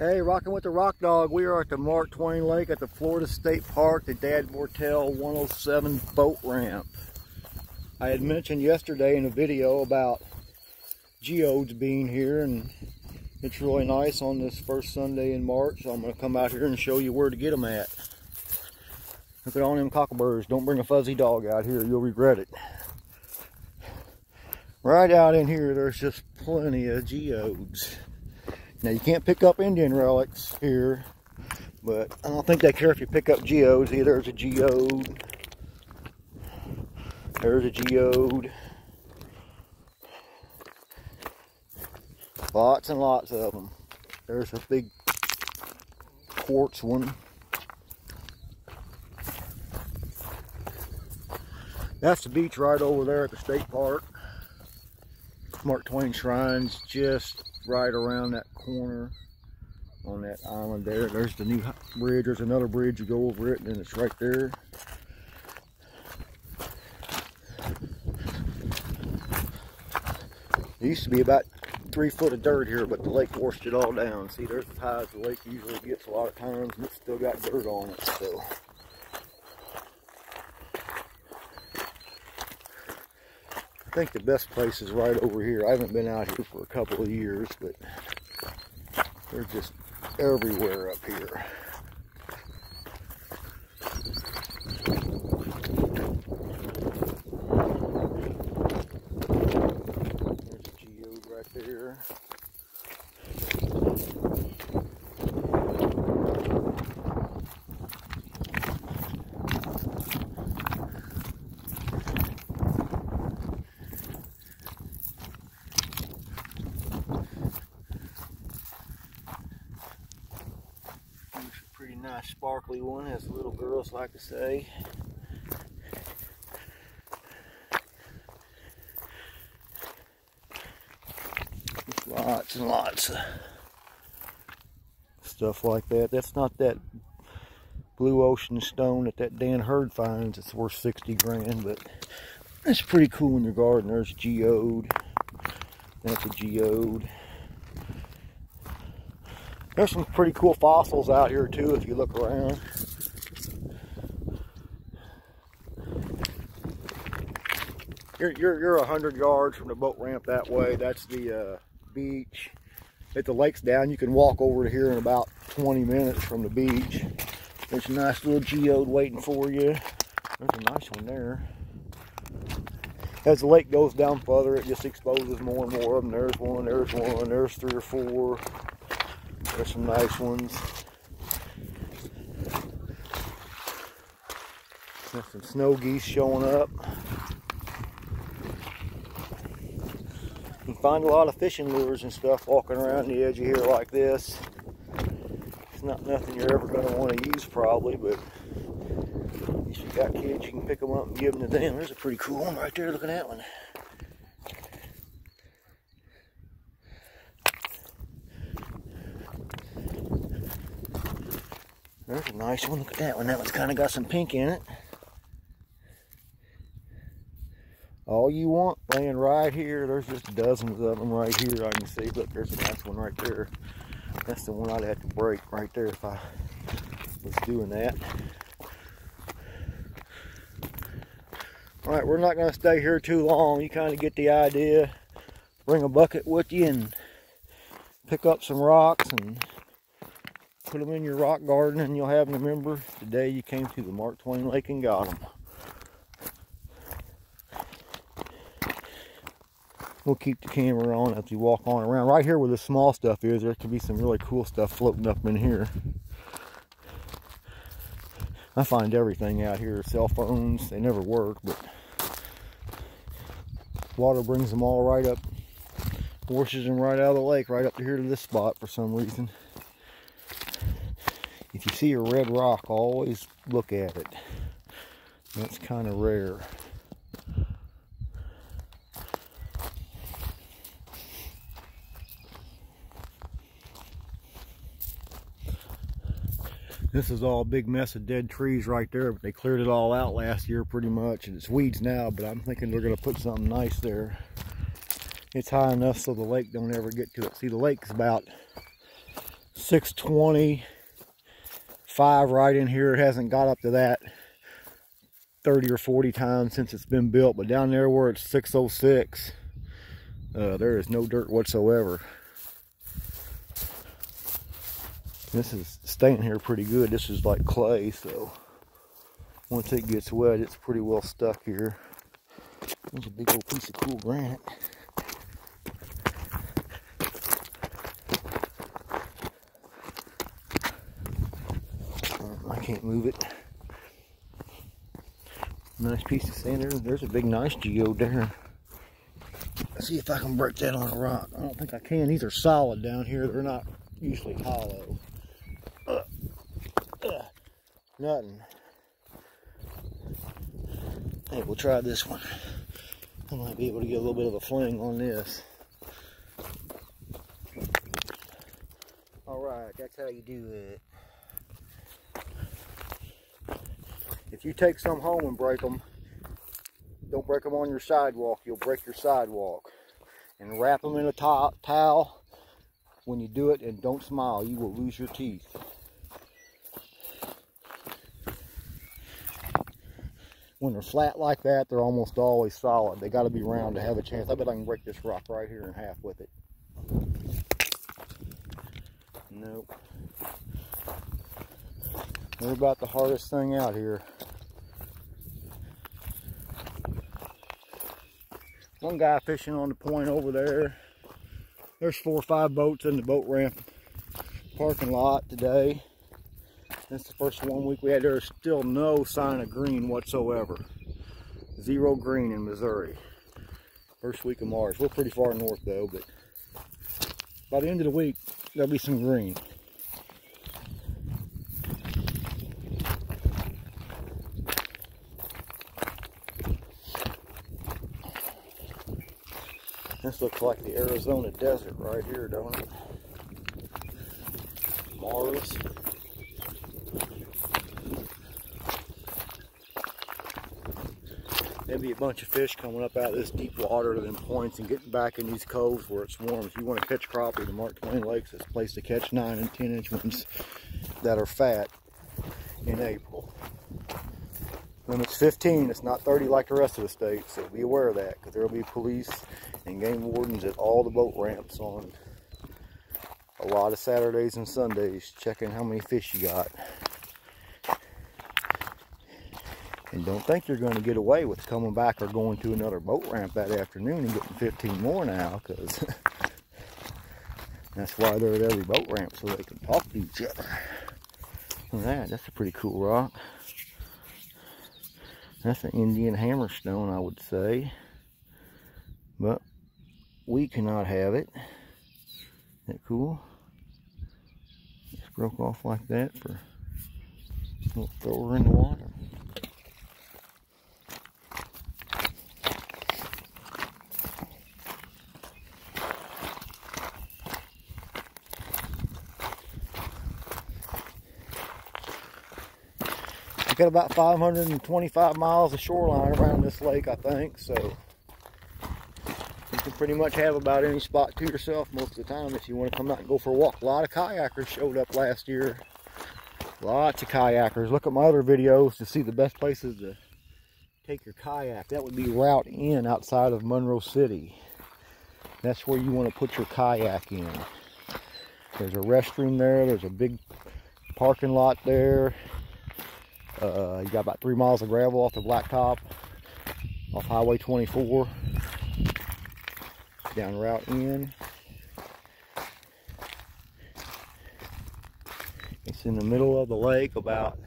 Hey, rocking with the Rock Dog. We are at the Mark Twain Lake at the Florida State Park, the Dad Mortel 107 boat ramp. I had mentioned yesterday in a video about geodes being here and it's really nice on this first Sunday in March. So I'm going to come out here and show you where to get them at. Look at all them cockaburs. Don't bring a fuzzy dog out here. You'll regret it. Right out in here, there's just plenty of geodes. Now you can't pick up Indian relics here, but I don't think they care if you pick up geodes either. There's a geode. There's a geode. Lots and lots of them. There's a big quartz one. That's the beach right over there at the state park. Mark Twain Shrine's just right around that corner on that island there. There's the new bridge. There's another bridge. You go over it and then it's right there. It used to be about three foot of dirt here, but the lake washed it all down. See, there's as high as the lake usually gets a lot of times, and it's still got dirt on it still. Think the best place is right over here. I haven't been out here for a couple of years, but they're just everywhere up here. There's a geode right there. Here's a pretty nice sparkly one, as the little girls like to say. Just lots and lots of stuff like that. That's not that blue ocean stone that that Dan Hurd finds. It's worth 60 grand, but it's pretty cool in your garden. There's geode. That's a geode. There's some pretty cool fossils out here too if you look around. You're, you're, you're 100 yards from the boat ramp that way. That's the uh, beach. If the lake's down, you can walk over to here in about 20 minutes from the beach. There's a nice little geode waiting for you. There's a nice one there. As the lake goes down further, it just exposes more and more of them. There's one, there's one, there's three or four. Some nice ones. Some snow geese showing up. You find a lot of fishing lures and stuff walking around the edge of here like this. It's not nothing you're ever going to want to use probably, but if you got kids, you can pick them up and give them to them. There's a pretty cool one right there. Look at that one. There's a nice one. Look at that one. That one's kind of got some pink in it. All you want laying right here. There's just dozens of them right here. I can see. Look, there's a nice one right there. That's the one I'd have to break right there if I was doing that. All right, we're not going to stay here too long. You kind of get the idea. Bring a bucket with you and pick up some rocks and put them in your rock garden and you'll have them remember the day you came to the Mark Twain Lake and got them. We'll keep the camera on as we walk on around. Right here where the small stuff is, there could be some really cool stuff floating up in here. I find everything out here. Cell phones, they never work, but water brings them all right up. Washes them right out of the lake, right up to here to this spot for some reason. If you see a red rock, always look at it. That's kind of rare. This is all big mess of dead trees right there, but they cleared it all out last year pretty much, and it's weeds now, but I'm thinking they're gonna put something nice there. It's high enough so the lake don't ever get to it. See, the lake's about 625 right in here. It hasn't got up to that 30 or 40 times since it's been built. But down there where it's 606, uh, there is no dirt whatsoever. This is staying here pretty good. This is like clay, so once it gets wet, it's pretty well stuck here. There's a big old piece of cool granite. I can't move it. Nice piece of sand there. There's a big nice geode there. Let's see if I can break that on a rock. I don't think I can. These are solid down here. They're not usually hollow. Uh, uh, nothing. Hey, we'll try this one. I might be able to get a little bit of a fling on this. Alright, that's how you do it. If you take some home and break them, don't break them on your sidewalk. You'll break your sidewalk. And wrap them in a towel when you do it and don't smile. You will lose your teeth. When they're flat like that, they're almost always solid. They got to be round to have a chance. I bet I can break this rock right here in half with it. Nope. They're about the hardest thing out here. One guy fishing on the point over there. There's four or five boats in the boat ramp parking lot today. That's the first one week we had. There's still no sign of green whatsoever. Zero green in Missouri. First week of March. We're pretty far north though, but by the end of the week, there'll be some green. This looks like the Arizona desert right here, don't it? Mars. There'll be a bunch of fish coming up out of this deep water to them points and getting back in these coves where it's warm. If you want to catch crappie, the Mark Twain Lakes is a place to catch 9 and 10 inch ones that are fat in April. When it's 15, it's not 30 like the rest of the state, so be aware of that because there will be police and game wardens at all the boat ramps on a lot of Saturdays and Sundays checking how many fish you got. And don't think you're going to get away with coming back or going to another boat ramp that afternoon and getting 15 more now because that's why they're at every boat ramp so they can talk to each other. Look at that, that's a pretty cool rock. That's an Indian hammerstone, I would say. But we cannot have it. Isn't that cool? Just broke off like that for we'll throw her in the water. We got about 525 miles of shoreline around this lake, I think, so you can pretty much have about any spot to yourself most of the time if you want to come out and go for a walk. A lot of kayakers showed up last year. Lots of kayakers. Look at my other videos to see the best places to take your kayak. That would be Route N outside of Monroe City. That's where you want to put your kayak in. There's a restroom there. There's a big parking lot there. Uh, you got about three miles of gravel off the blacktop off Highway 24 down Route N. It's in the middle of the lake, about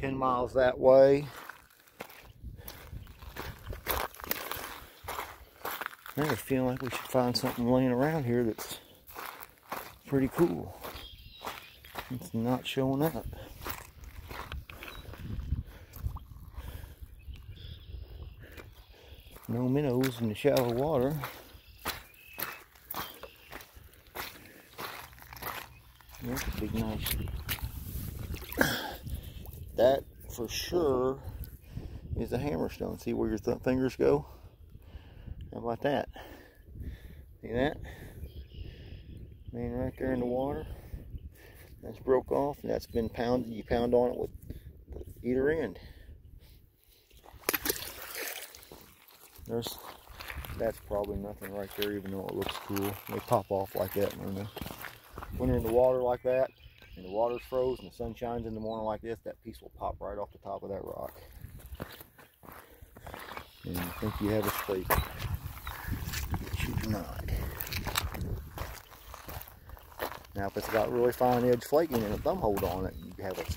10 miles that way. I just feel like we should find something laying around here that's pretty cool. It's not showing up. No minnows in the shallow water. That's a big nice. That for sure is a hammerstone. See where your fingers go? How about that? See that? Man right there in the water. That's broke off and that's been pounded. You pound on it with either end. There's that's probably nothing right there even though it looks cool. They pop off like that when they're, when they're in the water like that and the water's froze and the sun shines in the morning like this, that piece will pop right off the top of that rock. And I think you have a space. But you do not. Now if it's got really fine edge flaking and a thumb hold on it, you have a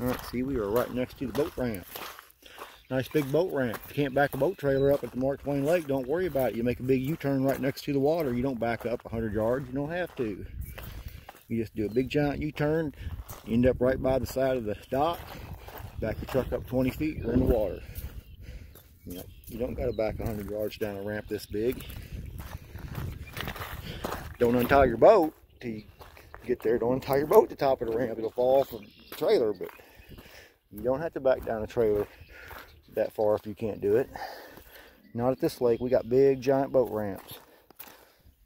scraper. Alright, see we are right next to the boat ramp. Nice big boat ramp. You can't back a boat trailer up at the Mark Twain Lake, don't worry about it. You make a big U-turn right next to the water. You don't back up 100 yards. You don't have to. You just do a big giant U-turn. End up right by the side of the dock. Back the truck up 20 feet. You're in the water. You, know, you don't got to back 100 yards down a ramp this big. Don't untie your boat till you get there. Don't untie your boat at the top of the ramp. It'll fall off the trailer, but you don't have to back down a trailer that far if you can't do it. Not at this lake. We got big giant boat ramps.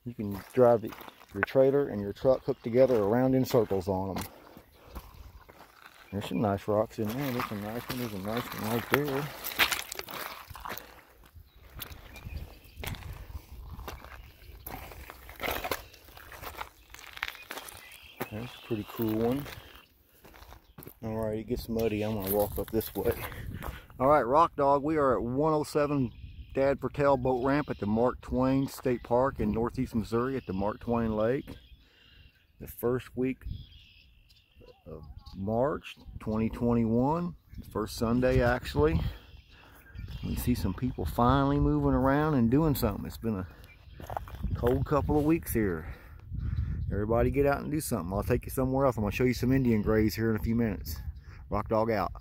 You can drive your trailer and your truck hooked together around in circles on them. There's some nice rocks in there. There's a nice one. There's a nice one right there. That's a pretty cool one. Alright, it gets muddy. I'm going to walk up this way. All right, Rock Dog, we are at 107 Dad Pertell Boat Ramp at the Mark Twain State Park in Northeast Missouri at the Mark Twain Lake. The first week of March 2021, first Sunday actually. We see some people finally moving around and doing something. It's been a cold couple of weeks here. Everybody get out and do something. I'll take you somewhere else. I'm going to show you some Indian graves here in a few minutes. Rock Dog out.